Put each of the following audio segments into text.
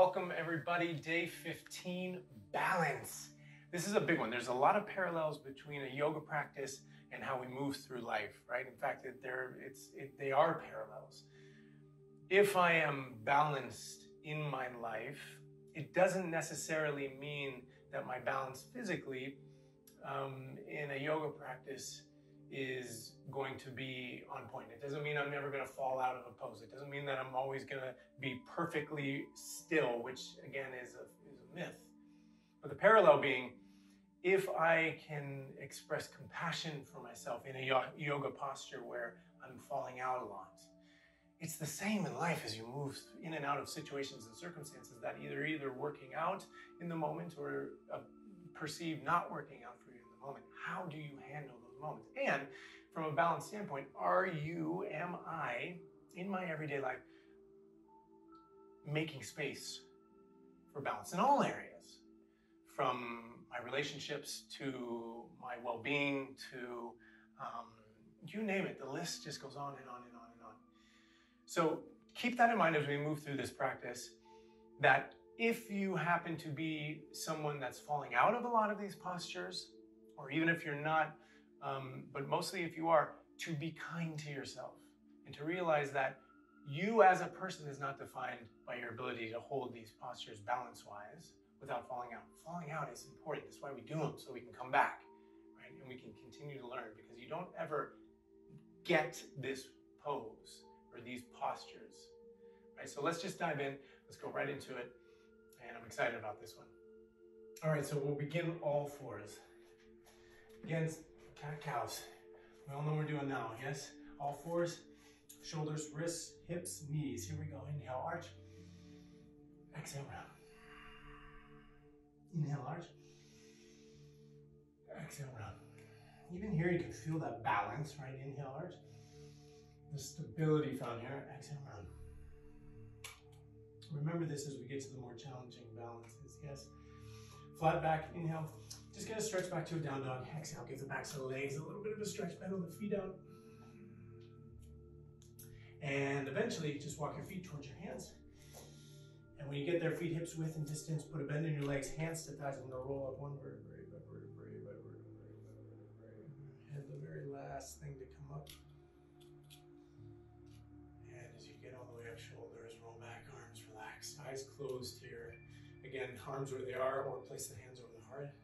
welcome everybody. Day 15, balance. This is a big one. There's a lot of parallels between a yoga practice and how we move through life, right? In fact, they're, it's, it, they are parallels. If I am balanced in my life, it doesn't necessarily mean that my balance physically um, in a yoga practice is going to be on point. It doesn't mean I'm never going to fall out of a pose. It doesn't mean that I'm always going to be perfectly still, which again is a, is a myth. But the parallel being, if I can express compassion for myself in a yoga posture where I'm falling out a lot, it's the same in life as you move in and out of situations and circumstances that either either working out in the moment or uh, perceived not working out for you in the moment. How do you handle moments? And from a balance standpoint, are you, am I, in my everyday life, making space for balance in all areas? From my relationships to my well being to um, you name it, the list just goes on and on and on and on. So keep that in mind as we move through this practice that if you happen to be someone that's falling out of a lot of these postures, or even if you're not, um, but mostly if you are, to be kind to yourself and to realize that you as a person is not defined by your ability to hold these postures balance wise without falling out. Falling out is important. That's why we do them so we can come back, right? And we can continue to learn because you don't ever get this pose or these postures, right? So let's just dive in. Let's go right into it and I'm excited about this one. All right, so we'll begin all fours. Against cat cows. We all know what we're doing now, yes? All fours, shoulders, wrists, hips, knees. Here we go. Inhale, arch. Exhale, round. Inhale, arch. Exhale, round. Even here, you can feel that balance, right? Inhale, arch. The stability found here. Exhale, round. Remember this as we get to the more challenging balances, yes? Flat back, inhale. Just gonna stretch back to a down dog. Exhale, give the backs of the legs a little bit of a stretch, pedal the feet out. And eventually, just walk your feet towards your hands. And when you get there, feet hips width and distance, put a bend in your legs, hands to thighs. I'm gonna roll up one vertebrae, vertebrae, vertebrae, vertebrae. Head the very last thing to come up. And as you get all the way up, shoulders, roll back, arms relaxed, eyes closed here. Again, arms where they are, or place the hands over the heart.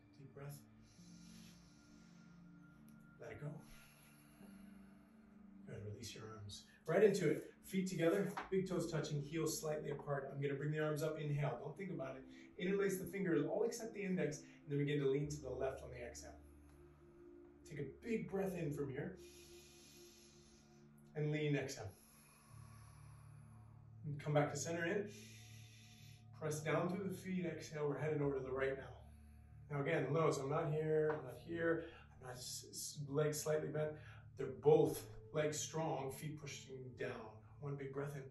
Release your arms. Right into it. Feet together, big toes touching, heels slightly apart. I'm gonna bring the arms up, inhale, don't think about it. Interlace the fingers, all except the index, and then begin to lean to the left on the exhale. Take a big breath in from here. And lean, exhale. And come back to center in. Press down through the feet, exhale. We're heading over to the right now. Now again, notice I'm not here, I'm not here, I'm not legs slightly bent. They're both legs strong, feet pushing down. One big breath in.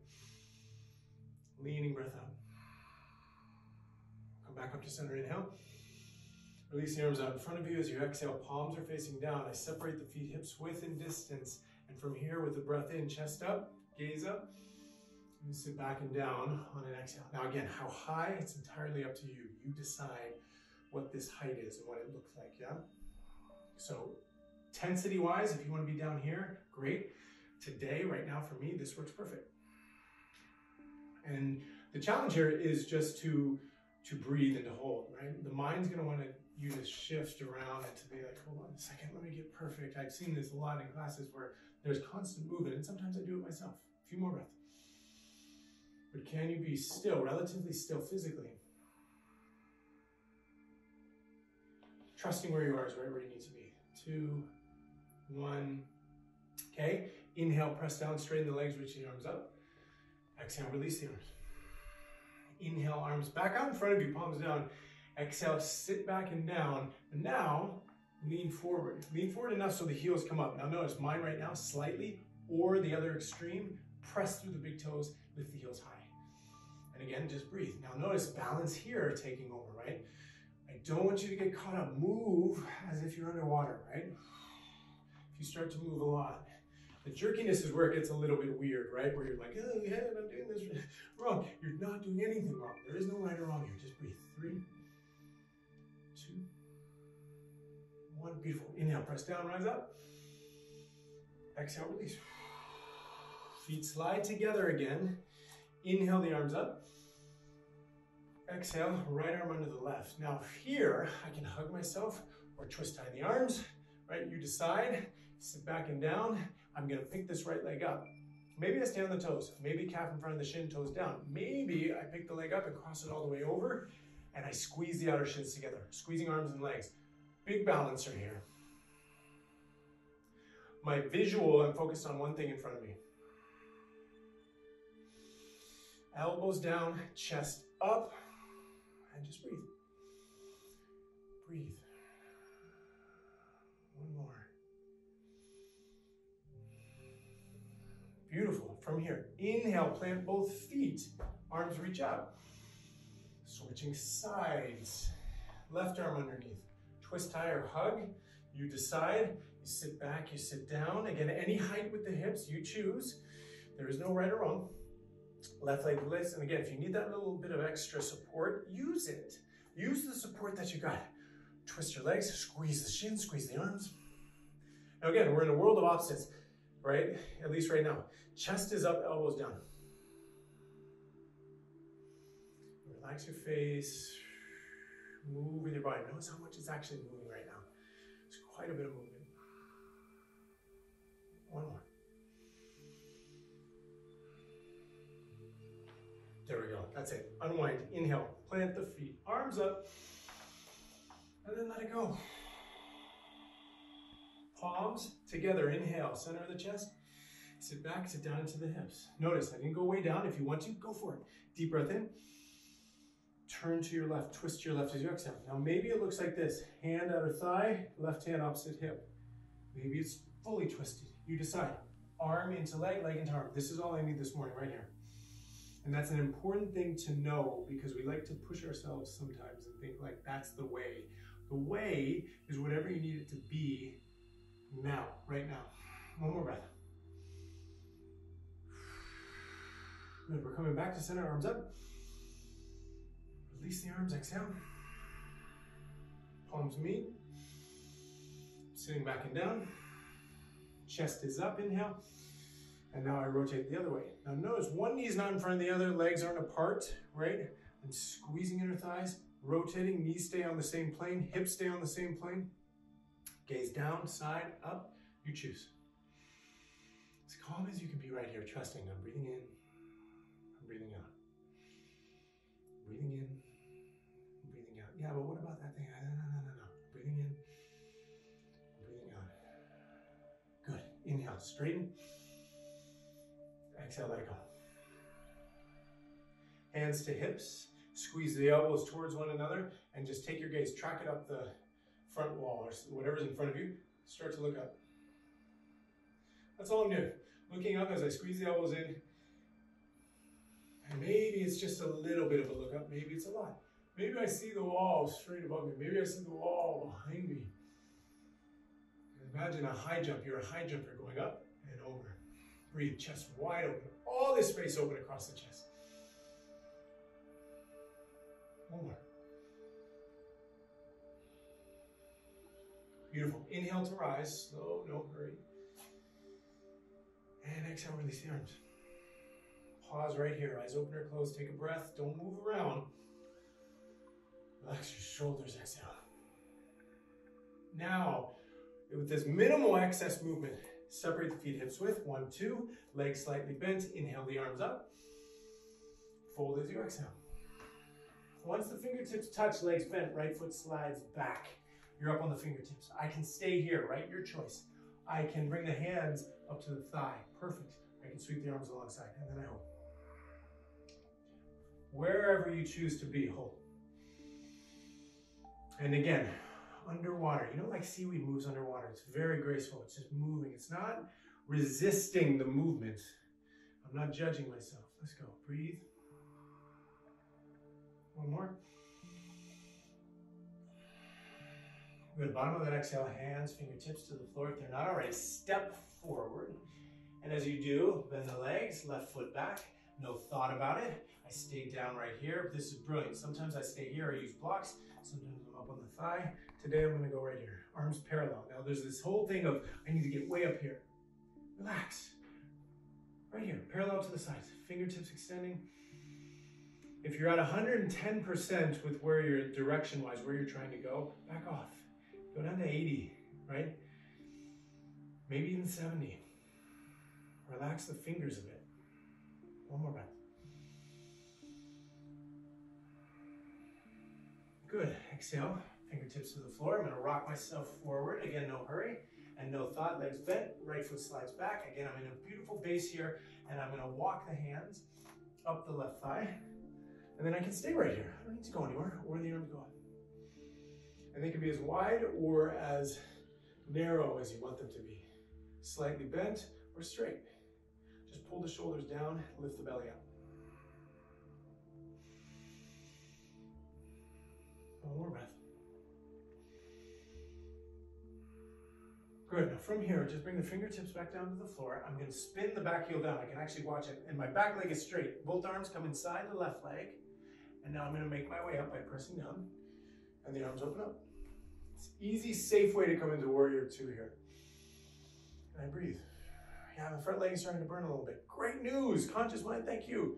Leaning breath out. Come back up to center, inhale. Release the arms out in front of you as you exhale, palms are facing down. I separate the feet hips width and distance. And from here with the breath in, chest up, gaze up. And sit back and down on an exhale. Now again, how high, it's entirely up to you. You decide what this height is and what it looks like, yeah? So intensity wise, if you wanna be down here, great. Today, right now for me, this works perfect. And the challenge here is just to to breathe and to hold, right? The mind's gonna want to you to shift around and to be like, hold on a second, let me get perfect. I've seen this a lot in classes where there's constant movement, and sometimes I do it myself. A few more breaths. But can you be still, relatively still physically? Trusting where you are is right where you need to be. Two, one. Okay, inhale, press down, straighten the legs, reach the arms up. Exhale, release the arms. Inhale, arms back out in front of you, palms down. Exhale, sit back and down. And now, lean forward. Lean forward enough so the heels come up. Now notice mine right now, slightly, or the other extreme, press through the big toes, lift the heels high. And again, just breathe. Now notice balance here taking over, right? I don't want you to get caught up. Move as if you're underwater, right? If you start to move a lot, The jerkiness is where it gets a little bit weird, right? Where you're like, oh, yeah, I'm doing this wrong. You're not doing anything wrong. There is no right or wrong here. Just breathe. Three, two, one. Beautiful. Inhale, press down, rise up. Exhale, release. Feet slide together again. Inhale the arms up. Exhale, right arm under the left. Now here, I can hug myself or twist tie the arms, right? You decide, sit back and down. I'm gonna pick this right leg up. Maybe I stay on the toes. Maybe calf in front of the shin, toes down. Maybe I pick the leg up and cross it all the way over and I squeeze the outer shins together, squeezing arms and legs. Big balancer here. My visual, I'm focused on one thing in front of me. Elbows down, chest up, and just breathe. Breathe. Beautiful. From here, inhale, plant both feet. Arms reach out. Switching sides. Left arm underneath. Twist tie or hug. You decide. You sit back, you sit down. Again, any height with the hips, you choose. There is no right or wrong. Left leg lifts. And again, if you need that little bit of extra support, use it. Use the support that you got. Twist your legs, squeeze the shins, squeeze the arms. Now again, we're in a world of opposites, right? At least right now. Chest is up, elbows down. Relax your face. Move with your body. Notice how much it's actually moving right now. It's quite a bit of movement. One more. There we go. That's it. Unwind. Inhale. Plant the feet. Arms up. And then let it go. Palms together. Inhale. Center of the chest. Sit back. Sit down into the hips. Notice I didn't go way down. If you want to, go for it. Deep breath in. Turn to your left. Twist your left as you exhale. Now maybe it looks like this. Hand outer thigh. Left hand opposite hip. Maybe it's fully twisted. You decide. Arm into leg. Leg into arm. This is all I need this morning right here. And that's an important thing to know because we like to push ourselves sometimes and think like that's the way. The way is whatever you need it to be now, right now. One more breath. Good. We're coming back to center, arms up. Release the arms, exhale. Palms meet. Sitting back and down. Chest is up, inhale. And now I rotate the other way. Now notice one knee is not in front of the other, legs aren't apart, right? I'm squeezing inner thighs, rotating, knees stay on the same plane, hips stay on the same plane. Gaze down, side, up, you choose. As calm as you can be right here, trusting I'm breathing in, I'm breathing out. Breathing in, breathing out. Yeah, but what about that thing? No, no, no, no, no. Breathing in, breathing out. Good. Inhale, straighten. Exhale, let it go. Hands to hips. Squeeze the elbows towards one another and just take your gaze, track it up the front wall or whatever's in front of you. Start to look up. That's all I'm doing. Looking up as I squeeze the elbows in. And maybe it's just a little bit of a look up. Maybe it's a lot. Maybe I see the wall straight above me. Maybe I see the wall behind me. Imagine a high jump. You're a high jumper going up and over. Breathe, chest wide open. All this space open across the chest. One more. Beautiful. Inhale to rise. Slow, no hurry. And exhale, release the arms. Pause right here. Eyes open or closed. Take a breath. Don't move around. Relax your shoulders. Exhale. Now, with this minimal excess movement, separate the feet hips width. One, two. Legs slightly bent. Inhale the arms up. Fold as you exhale. Once the fingertips touch, legs bent, right foot slides back. You're up on the fingertips. I can stay here, right? Your choice. I can bring the hands up to the thigh. Perfect. I can sweep the arms alongside, and then I hold. Wherever you choose to be, hold. And again, underwater. You know, like seaweed moves underwater. It's very graceful. It's just moving. It's not resisting the movement. I'm not judging myself. Let's go. Breathe. One more. Good. Bottom of that exhale, hands, fingertips to the floor. If they're not already, step forward. And as you do, bend the legs, left foot back, no thought about it. I stay down right here. This is brilliant. Sometimes I stay here, I use blocks. Sometimes I'm up on the thigh. Today I'm gonna go right here, arms parallel. Now there's this whole thing of, I need to get way up here. Relax. Right here, parallel to the sides, fingertips extending. If you're at 110% with where you're direction-wise, where you're trying to go, back off. Down to 80, right? Maybe even 70. Relax the fingers a bit. One more breath. Good. Exhale. Fingertips to the floor. I'm going to rock myself forward. Again, no hurry and no thought. Legs bent. Right foot slides back. Again, I'm in a beautiful base here, and I'm going to walk the hands up the left thigh. And then I can stay right here. I don't need to go anywhere. Where the arms go up. And they can be as wide or as narrow as you want them to be. Slightly bent or straight. Just pull the shoulders down, lift the belly up. One more breath. Good. Now from here, just bring the fingertips back down to the floor. I'm going to spin the back heel down. I can actually watch it. And my back leg is straight. Both arms come inside the left leg. And now I'm going to make my way up by pressing down. And the arms open up. Easy, safe way to come into warrior two here. And I breathe. Yeah, my front leg is starting to burn a little bit. Great news. Conscious mind, thank you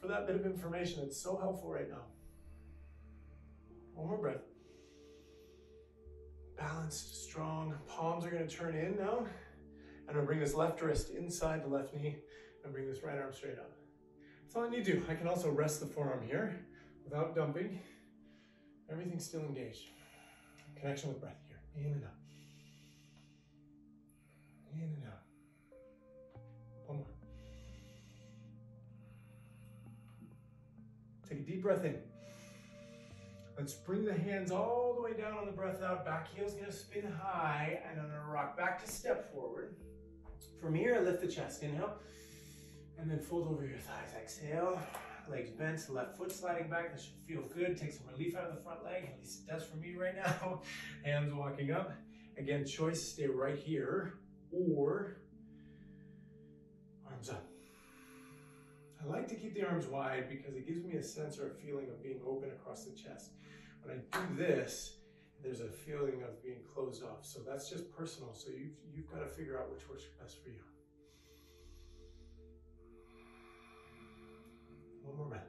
for that bit of information. It's so helpful right now. One more breath. Balanced, strong. Palms are going to turn in now. And I'm to bring this left wrist inside the left knee and bring this right arm straight up. That's all I need to do. I can also rest the forearm here without dumping. Everything's still engaged. Connection with breath here. In and out. In and out. One more. Take a deep breath in. Let's bring the hands all the way down on the breath out. Back heel's gonna spin high, and I'm gonna rock back to step forward. From here, lift the chest. Inhale, and then fold over your thighs. Exhale. Legs bent, left foot sliding back. This should feel good. Take some relief out of the front leg. At least it does for me right now. Hands walking up. Again, choice, stay right here or arms up. I like to keep the arms wide because it gives me a sense or a feeling of being open across the chest. When I do this, there's a feeling of being closed off. So that's just personal. So you've, you've got to figure out which works best for you. One more breath.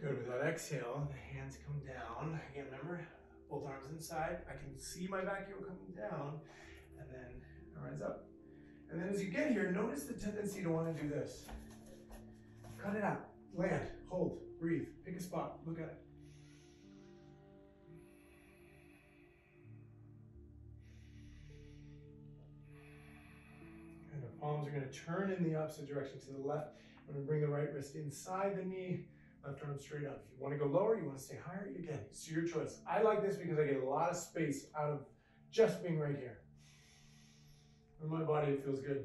Good. With that exhale, the hands come down. Again, remember, both arms inside. I can see my back heel coming down, and then I rise up. And then as you get here, notice the tendency to want to do this. Cut it out. Land. Hold. Breathe. Pick a spot. Look at it. Palms are going to turn in the opposite direction to the left. I'm going to bring the right wrist inside the knee, left arm straight up. If you want to go lower, you want to stay higher, you can. It's your choice. I like this because I get a lot of space out of just being right here. In my body, it feels good.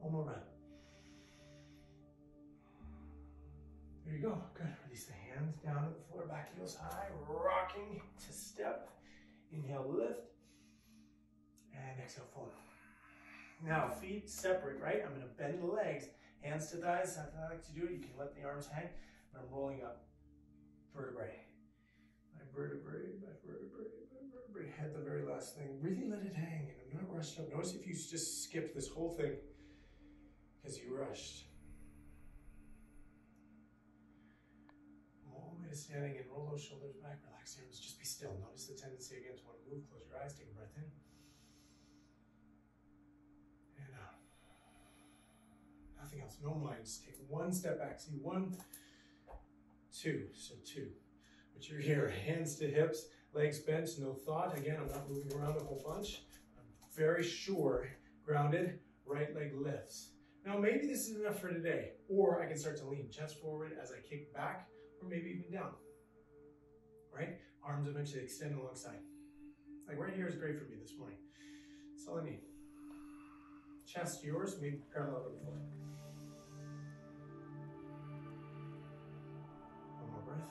One more. There you go. Good. Release the hands down to the floor, back heels high, rocking to step. Inhale, lift. And exhale, fold. Now, feet separate, right? I'm going to bend the legs, hands to thighs. That's I like to do it. You can let the arms hang. But I'm rolling up vertebrae by vertebrae by vertebrae by vertebrae. Head the very last thing. Really let it hang. And I'm not rushed up. Notice if you just skipped this whole thing because you rushed. Standing and roll those shoulders back. Relax your arms. Just be still. Notice the tendency again to want to move. Close your eyes. Take a breath in. And out. Nothing else. No minds. Take one step back. See one, two. So two. But you're here, hands to hips, legs bent, no thought. Again, I'm not moving around a whole bunch. I'm very sure, grounded, right leg lifts. Now, maybe this is enough for today, or I can start to lean chest forward as I kick back, or maybe even down. Right? Arms eventually extend alongside. Like right here is great for me this morning. That's all I need. Chest yours, maybe parallel to the floor. One more breath.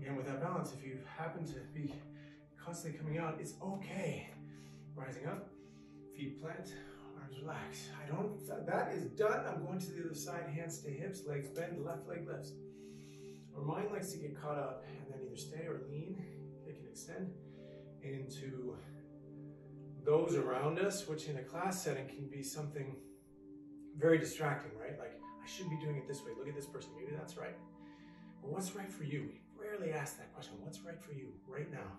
Again, with that balance, if you happen to be constantly coming out, it's okay. Rising up, feet plant, arms relax. I don't, that is done. I'm going to the other side, hands to hips, legs bend, left leg lifts. Our mind likes to get caught up and then either stay or lean, kick and extend into those around us, which in a class setting can be something very distracting, right? Like, I should be doing it this way. Look at this person. Maybe that's right. But what's right for you? We rarely ask that question. What's right for you right now?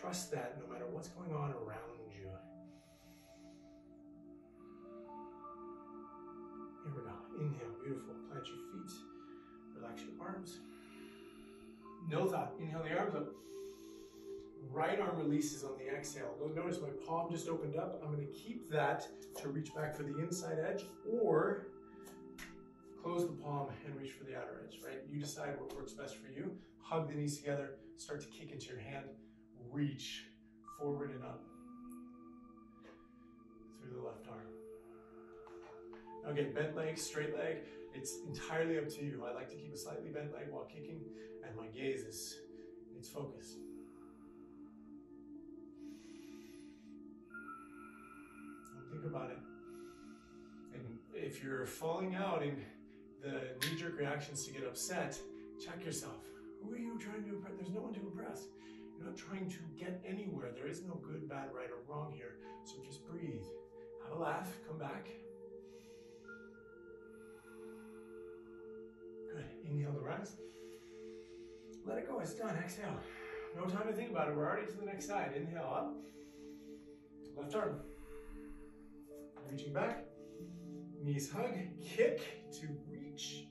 Trust that no matter what's going on around you. Here we go. Inhale. Beautiful. Plant your feet. Relax your arms. No thought. Inhale the arms up. Right arm releases on the exhale. Notice my palm just opened up. I'm going to keep that to reach back for the inside edge or close the palm and reach for the outer edge, right? You decide what works best for you. Hug the knees together, start to kick into your hand, reach forward and up through the left arm. Okay, bent leg, straight leg, it's entirely up to you. I like to keep a slightly bent leg while kicking, and my gaze is, it's focused. think about it. And if you're falling out and the knee-jerk reactions to get upset, check yourself. Who are you trying to impress? There's no one to impress. You're not trying to get anywhere. There is no good, bad, right, or wrong here. So just breathe. Have a laugh. Come back. Good. Inhale to rise. Let it go. It's done. Exhale. No time to think about it. We're already to the next side. Inhale up. Left arm. Reaching back. Knees hug. Kick to reach.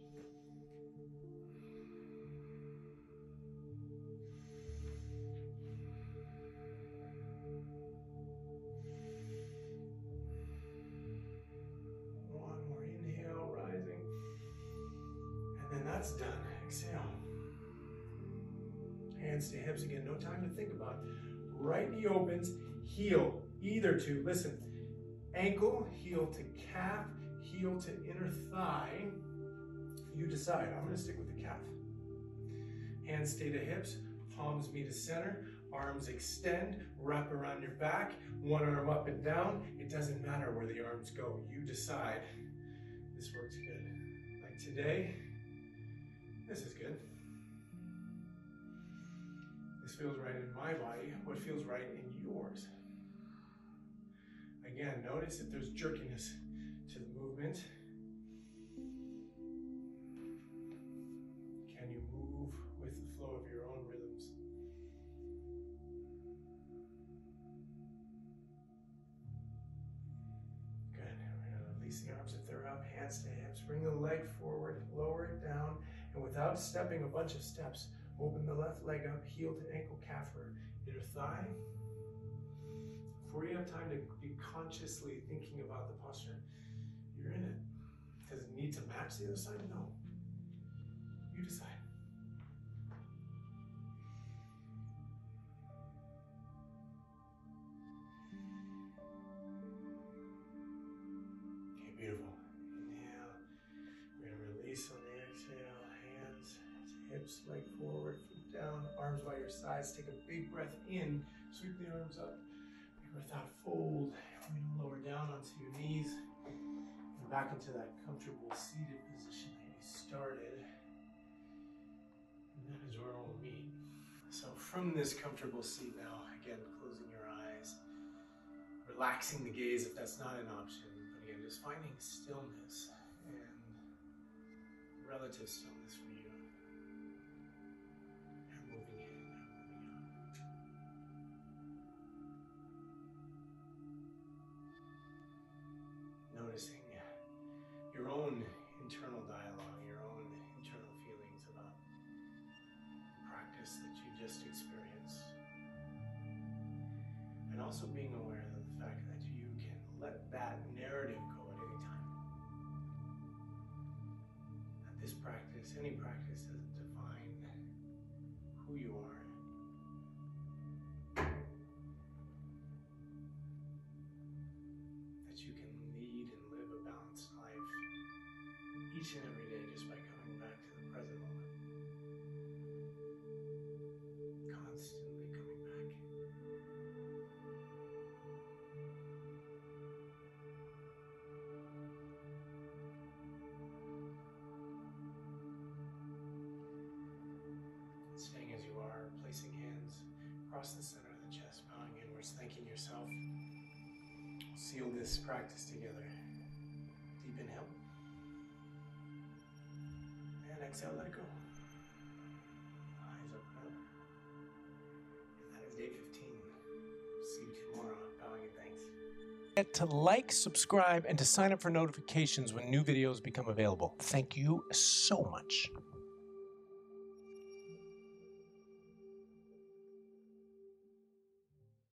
Listen, ankle, heel to calf, heel to inner thigh. You decide. I'm going to stick with the calf. Hands stay to hips, palms meet to center, arms extend, wrap around your back, one arm up and down. It doesn't matter where the arms go. You decide. This works good. Like today, this is good. This feels right in my body. What feels right in yours? Again, notice if there's jerkiness to the movement. Can you move with the flow of your own rhythms? Good. We're going to release the arms if they're up, hands to hips. Bring the leg forward, lower it down, and without stepping a bunch of steps, open the left leg up, heel to ankle, calf or inner thigh. Before you have time to be consciously thinking about the posture, you're in it. Does it need to match the other side? No. You decide. Okay, beautiful. Inhale. We're going to release on the exhale. Hands hips, leg forward, foot down, arms by your sides. Take a big breath in. Sweep the arms up. Breath out, fold. We're going to lower down onto your knees and back into that comfortable seated position that you started. And that is where we'll meet. So from this comfortable seat now, again, closing your eyes, relaxing the gaze if that's not an option, but again, just finding stillness and relative stillness for you. Practice that you just experienced. And also being aware of the fact that you can let that narrative go at any time. That this practice, any practice, doesn't define who you are. That you can lead and live a balanced life each and every across the center of the chest, bowing inwards, thanking yourself. Seal this practice together. Deep inhale. And exhale, let it go. Eyes open up. And that is day 15. See you tomorrow. Bowing and thanks. To like, subscribe, and to sign up for notifications when new videos become available. Thank you so much.